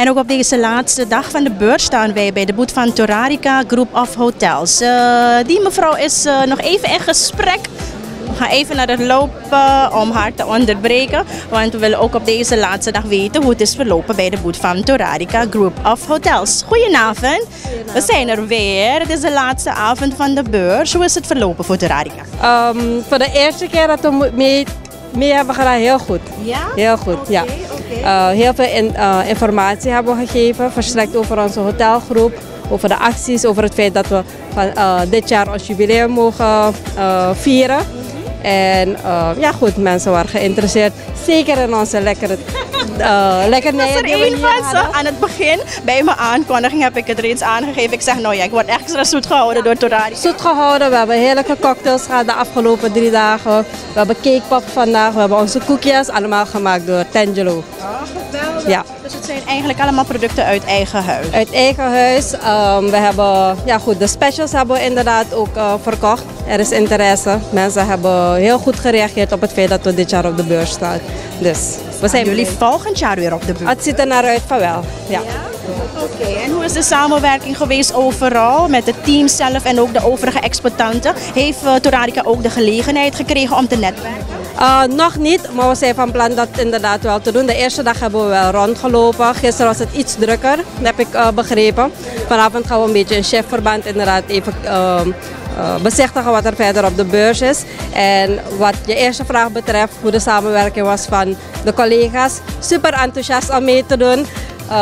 En ook op deze laatste dag van de beurs staan wij bij de boet van Torarica Group of Hotels. Eh, die mevrouw is eh, nog even in gesprek. We gaan even naar het lopen om haar te onderbreken. Want we willen ook op deze laatste dag weten hoe het is verlopen bij de boet van Torarica Group of Hotels. Goedenavond. We zijn er weer. Het is de laatste avond van de beurs. Hoe is het verlopen voor Torarica? Ehm, voor de eerste keer dat we mee, mee hebben gedaan, heel goed. Ja? Heel goed, ja. Eh, heel veel eh, informatie hebben gegeven, verstrekt over onze hotelgroep, over de acties, over het feit dat we eh, dit jaar ons jubileum mogen vieren. En eh, ja goed, mensen waren geïnteresseerd, zeker in onze lekkere uh, lekkernijen er die we één van ze. Aan het begin, bij mijn aankondiging, heb ik het reeds aangegeven. Ik zeg, nou ja, ik word extra zoet gehouden door Torarica. zoet gehouden. We hebben heerlijke cocktails gehad de afgelopen drie dagen. We hebben cakepop vandaag. We hebben onze koekjes, allemaal gemaakt door Tangelo. Ja, Dus het zijn eigenlijk allemaal producten uit eigen huis. uit eigen huis. Ehm, we hebben, ja goed, de specials hebben we inderdaad ook eh, verkocht. Er is interesse. Mensen hebben heel goed gereageerd op het feit dat we dit jaar op de beurs staan. Dus we zijn Jullie volgend jaar weer op de beurs. Het ziet er naar uit van wel. Ja. Oké, en hoe is de samenwerking geweest overal met het team zelf en ook de overige exportanten? Heeft uh, ook de gelegenheid gekregen om te netwerken? Uh, nog niet, maar we zijn van plan dat inderdaad wel te doen. De eerste dag hebben we wel rondgelopen. Gisteren was het iets drukker, heb ik uh, begrepen. Vanavond gaan we een beetje in chefverband inderdaad even uh, bezichtigen wat er verder op de beurs is. En wat je eerste vraag betreft, hoe de samenwerking was van de collega's. Super enthousiast om mee te doen.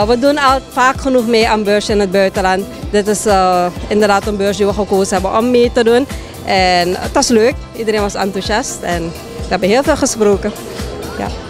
We doen al vaak genoeg mee aan beurzen in het buitenland. Dit is inderdaad een beurs die we gekozen hebben om mee te doen. En het was leuk, iedereen was enthousiast en we hebben heel veel gesproken. Ja.